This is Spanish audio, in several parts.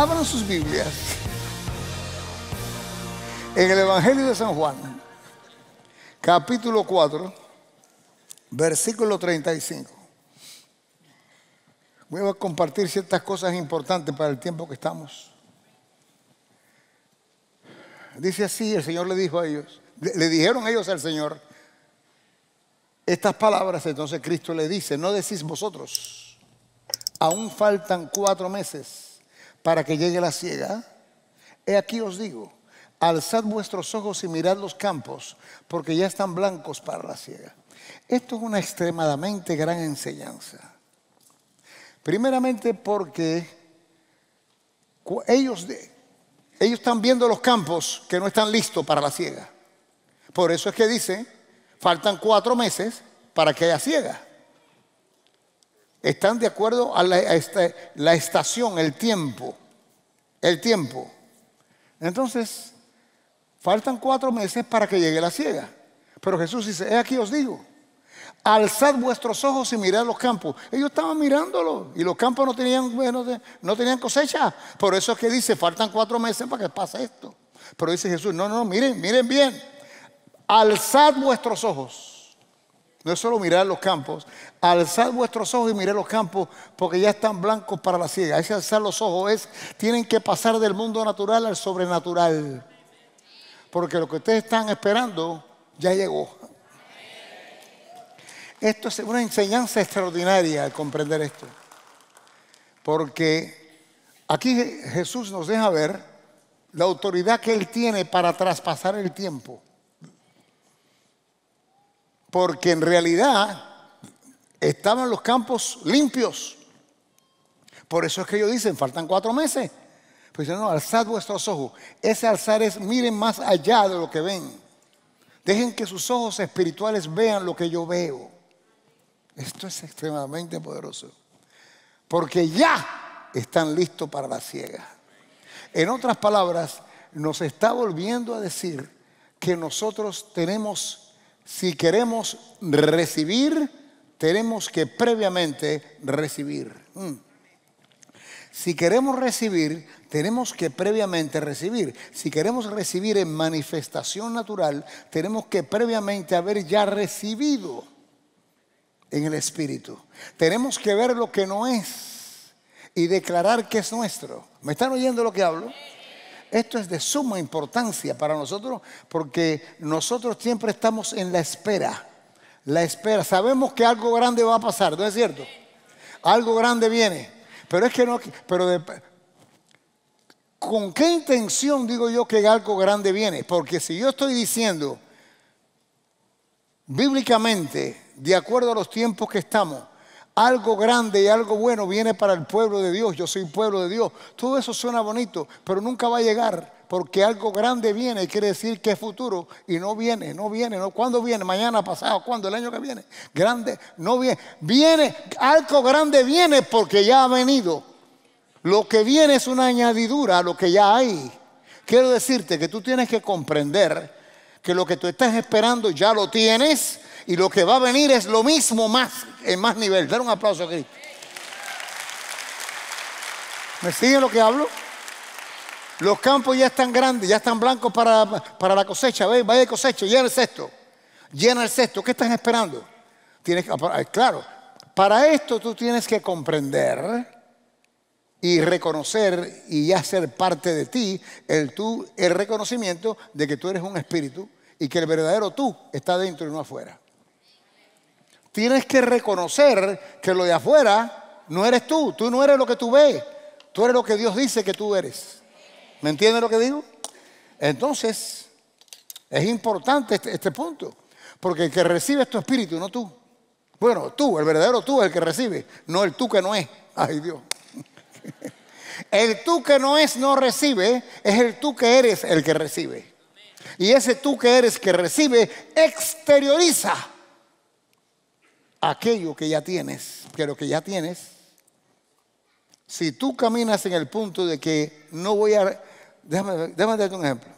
Abran sus Biblias. En el Evangelio de San Juan, capítulo 4, versículo 35. Voy a compartir ciertas cosas importantes para el tiempo que estamos. Dice así, el Señor le dijo a ellos, le, le dijeron ellos al Señor estas palabras, entonces Cristo le dice, no decís vosotros, aún faltan cuatro meses para que llegue la ciega. He aquí os digo, alzad vuestros ojos y mirad los campos, porque ya están blancos para la ciega. Esto es una extremadamente gran enseñanza. Primeramente porque ellos, ellos están viendo los campos que no están listos para la ciega. Por eso es que dice, faltan cuatro meses para que haya ciega. Están de acuerdo a la, la estación, el tiempo, el tiempo. Entonces, faltan cuatro meses para que llegue la ciega. Pero Jesús dice, he aquí os digo, alzad vuestros ojos y mirad los campos. Ellos estaban mirándolo y los campos no tenían, no tenían cosecha. Por eso es que dice, faltan cuatro meses para que pase esto. Pero dice Jesús, no, no, miren, miren bien. Alzad vuestros ojos. No es solo mirar los campos. Alzad vuestros ojos y mirad los campos porque ya están blancos para la ciega. Ese alzar los ojos es, tienen que pasar del mundo natural al sobrenatural. Porque lo que ustedes están esperando ya llegó. Esto es una enseñanza extraordinaria al comprender esto. Porque aquí Jesús nos deja ver la autoridad que Él tiene para traspasar el tiempo. Porque en realidad estaban los campos limpios. Por eso es que ellos dicen, faltan cuatro meses. Pues dicen, no, alzad vuestros ojos. Ese alzar es, miren más allá de lo que ven. Dejen que sus ojos espirituales vean lo que yo veo. Esto es extremadamente poderoso. Porque ya están listos para la ciega. En otras palabras, nos está volviendo a decir que nosotros tenemos, si queremos recibir, tenemos que previamente recibir. Mm. Si queremos recibir, tenemos que previamente recibir. Si queremos recibir en manifestación natural, tenemos que previamente haber ya recibido en el Espíritu. Tenemos que ver lo que no es y declarar que es nuestro. ¿Me están oyendo lo que hablo? Esto es de suma importancia para nosotros porque nosotros siempre estamos en la espera. La espera. Sabemos que algo grande va a pasar, ¿no es cierto? Algo grande viene. Pero es que no, pero ¿con qué intención digo yo que algo grande viene? Porque si yo estoy diciendo bíblicamente de acuerdo a los tiempos que estamos. Algo grande y algo bueno viene para el pueblo de Dios. Yo soy pueblo de Dios. Todo eso suena bonito, pero nunca va a llegar. Porque algo grande viene, quiere decir que es futuro y no viene, no viene. No. ¿Cuándo viene? Mañana, pasado, ¿cuándo? El año que viene. Grande, no viene. Viene, algo grande viene porque ya ha venido. Lo que viene es una añadidura a lo que ya hay. Quiero decirte que tú tienes que comprender que lo que tú estás esperando ya lo tienes y lo que va a venir es lo mismo más, en más nivel. Dar un aplauso a Cristo. ¿Me siguen lo que hablo? Los campos ya están grandes, ya están blancos para, para la cosecha. Ve, vaya cosecha, llena el cesto. Llena el cesto. ¿Qué están esperando? Tienes, claro, para esto tú tienes que comprender y reconocer y ya ser parte de ti el, tú, el reconocimiento de que tú eres un espíritu y que el verdadero tú está dentro y no afuera. Tienes que reconocer que lo de afuera no eres tú, tú no eres lo que tú ves, tú eres lo que Dios dice que tú eres. ¿Me entiendes lo que digo? Entonces, es importante este, este, punto, porque el que recibe es tu espíritu, no tú. Bueno, tú, el verdadero tú es el que recibe, no el tú que no es. Ay Dios. El tú que no es no recibe, es el tú que eres el que recibe. Y ese tú que eres que recibe exterioriza aquello que ya tienes, que lo que ya tienes, si tú caminas en el punto de que no voy a... Déjame, déjame darte un ejemplo.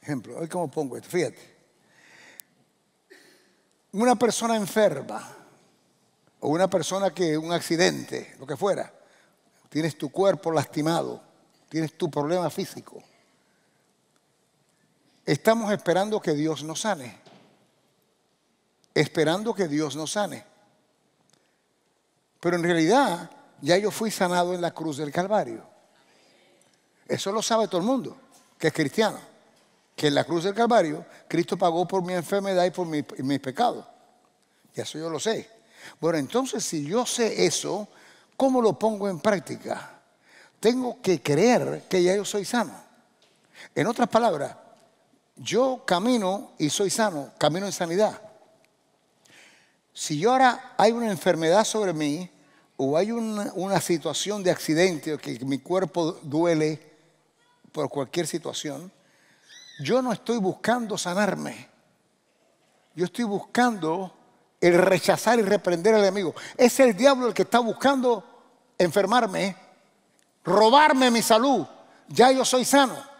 Ejemplo, hoy cómo pongo esto, fíjate. Una persona enferma o una persona que un accidente, lo que fuera, tienes tu cuerpo lastimado, tienes tu problema físico. Estamos esperando que Dios nos sane. Esperando que Dios nos sane. Pero en realidad ya yo fui sanado en la cruz del Calvario. Eso lo sabe todo el mundo, que es cristiano. Que en la cruz del Calvario Cristo pagó por mi enfermedad y por mi, mis pecados. Y eso yo lo sé. Bueno, entonces si yo sé eso, ¿cómo lo pongo en práctica? Tengo que creer que ya yo soy sano. En otras palabras, yo camino y soy sano, camino en sanidad. Si yo ahora hay una enfermedad sobre mí o hay una, una situación de accidente o que mi cuerpo duele por cualquier situación, yo no estoy buscando sanarme. Yo estoy buscando el rechazar y reprender al enemigo. Es el diablo el que está buscando enfermarme, robarme mi salud. Ya yo soy sano.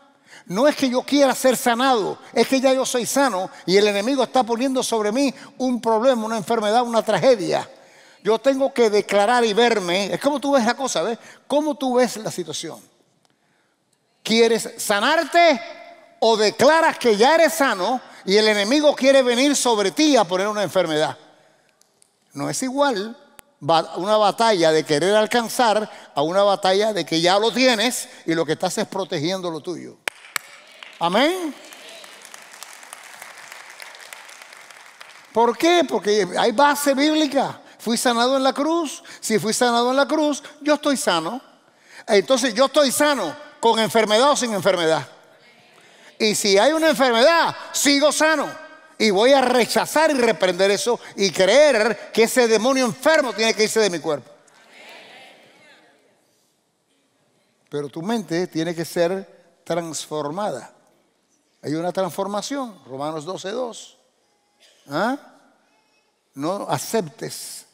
No es que yo quiera ser sanado, es que ya yo soy sano y el enemigo está poniendo sobre mí un problema, una enfermedad, una tragedia. Yo tengo que declarar y verme. Es como tú ves la cosa, ¿ves? ¿Cómo tú ves la situación? ¿Quieres sanarte o declaras que ya eres sano y el enemigo quiere venir sobre ti a poner una enfermedad? No es igual una batalla de querer alcanzar a una batalla de que ya lo tienes y lo que estás es protegiendo lo tuyo. Amén. ¿Por qué? Porque hay base bíblica. Fui sanado en la cruz. Si fui sanado en la cruz, yo estoy sano. Entonces yo estoy sano con enfermedad o sin enfermedad. Y si hay una enfermedad, sigo sano. Y voy a rechazar y reprender eso y creer que ese demonio enfermo tiene que irse de mi cuerpo. Pero tu mente tiene que ser transformada. Hay una transformación, Romanos 12.2. ¿Ah? No aceptes,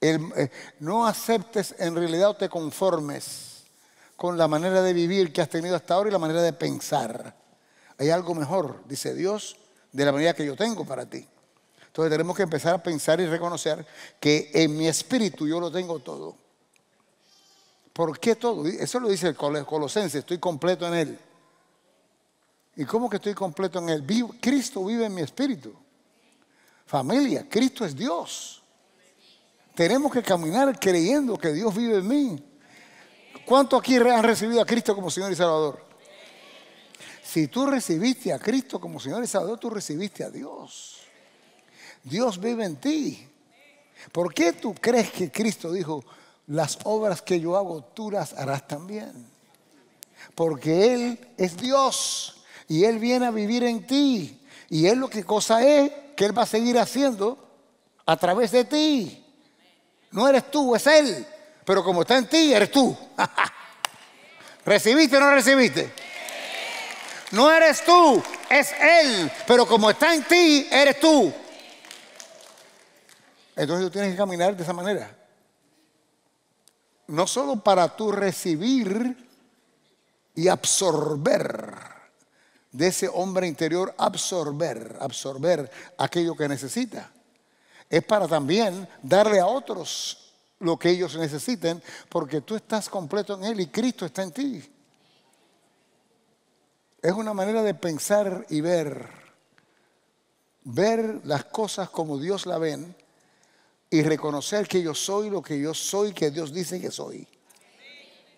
eh, no aceptes en realidad o te conformes con la manera de vivir que has tenido hasta ahora y la manera de pensar. Hay algo mejor, dice Dios, de la manera que yo tengo para ti. Entonces tenemos que empezar a pensar y reconocer que en mi espíritu yo lo tengo todo. ¿Por qué todo? Eso lo dice el Colosense, estoy completo en Él. ¿Y cómo que estoy completo en Él? Cristo vive en mi espíritu. Familia, Cristo es Dios. Tenemos que caminar creyendo que Dios vive en mí. ¿Cuántos aquí han recibido a Cristo como Señor y Salvador? Si tú recibiste a Cristo como Señor y Salvador, tú recibiste a Dios. Dios vive en ti. ¿Por qué tú crees que Cristo dijo, las obras que yo hago, tú las harás también? Porque Él es Dios y Él viene a vivir en ti. Y Él lo que cosa es que Él va a seguir haciendo a través de ti. No eres tú, es Él. Pero como está en ti, eres tú. ¿Recibiste o no recibiste? No eres tú, es Él. Pero como está en ti, eres tú. Entonces tú tienes que caminar de esa manera. No solo para tú recibir y absorber de ese hombre interior, absorber, absorber aquello que necesita. Es para también darle a otros lo que ellos necesiten, porque tú estás completo en Él y Cristo está en ti. Es una manera de pensar y ver. Ver las cosas como Dios la ven y reconocer que yo soy lo que yo soy, que Dios dice que soy.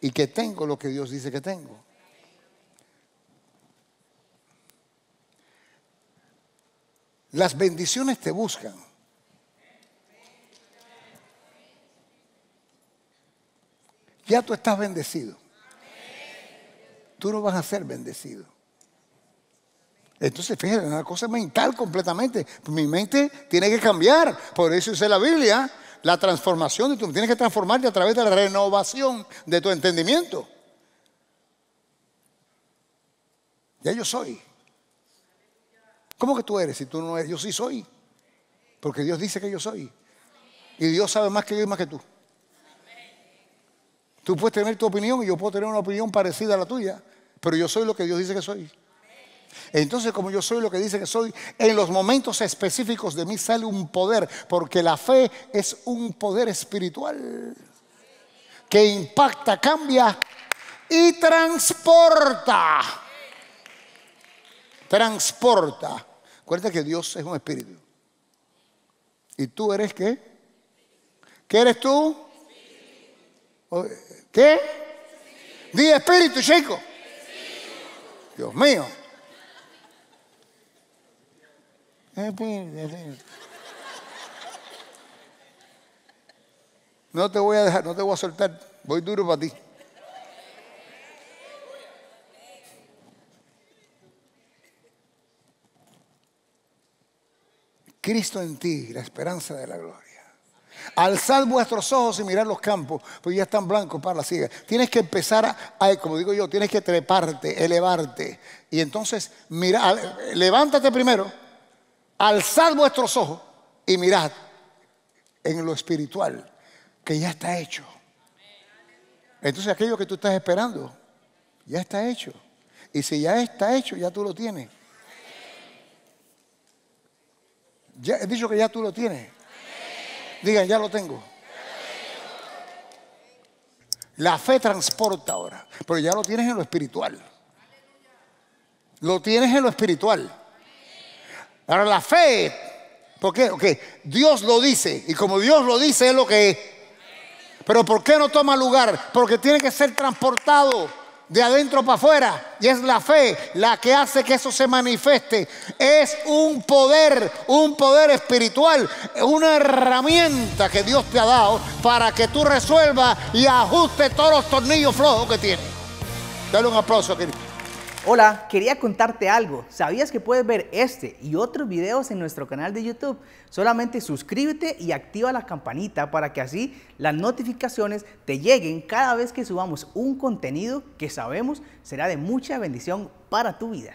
Y que tengo lo que Dios dice que tengo. Las bendiciones te buscan. Ya tú estás bendecido. Tú no vas a ser bendecido. Entonces, fíjate, es una cosa mental completamente. Mi mente tiene que cambiar. Por eso dice la Biblia, la transformación de tu tienes que transformarte a través de la renovación de tu entendimiento. Ya yo soy. ¿Cómo que tú eres si tú no eres? Yo sí soy. Porque Dios dice que yo soy. Y Dios sabe más que yo y más que tú. Tú puedes tener tu opinión y yo puedo tener una opinión parecida a la tuya, pero yo soy lo que Dios dice que soy. Entonces, como yo soy lo que dice que soy, en los momentos específicos de mí sale un poder, porque la fe es un poder espiritual. que impacta, cambia y transporta. Transporta. Acuérdate que Dios es un espíritu. ¿Y tú eres qué? ¿Qué eres tú? ¿Qué? Di espíritu, chico. Dios mío. No te voy a dejar, no te voy a soltar. Voy duro para ti. Cristo en ti, la esperanza de la gloria. Alzad vuestros ojos y mirad los campos, porque ya están blancos para la siega. Tienes que empezar a, como digo yo, tienes que treparte, elevarte. Y entonces, mira, levántate primero, alzad vuestros ojos y mirad en lo espiritual, que ya está hecho. Entonces aquello que tú estás esperando, ya está hecho. Y si ya está hecho, ya tú lo tienes. Ya, he dicho que ya tú lo tienes. Digan, ya lo tengo. La fe transporta ahora, pero ya lo tienes en lo espiritual. Lo tienes en lo espiritual. Ahora la fe, ¿por qué? Porque Dios lo dice y como Dios lo dice es lo que es. Pero ¿por qué no toma lugar? Porque tiene que ser transportado de adentro para afuera. Y es la fe la que hace que eso se manifieste. Es un poder, un poder espiritual, una herramienta que Dios te ha dado para que tú resuelvas y ajustes todos los tornillos flojos que tienes. Dale un aplauso, querido. Hola, quería contarte algo. ¿Sabías que puedes ver este y otros videos en nuestro canal de YouTube? Solamente suscríbete y activa la campanita para que así las notificaciones te lleguen cada vez que subamos un contenido que sabemos será de mucha bendición para tu vida.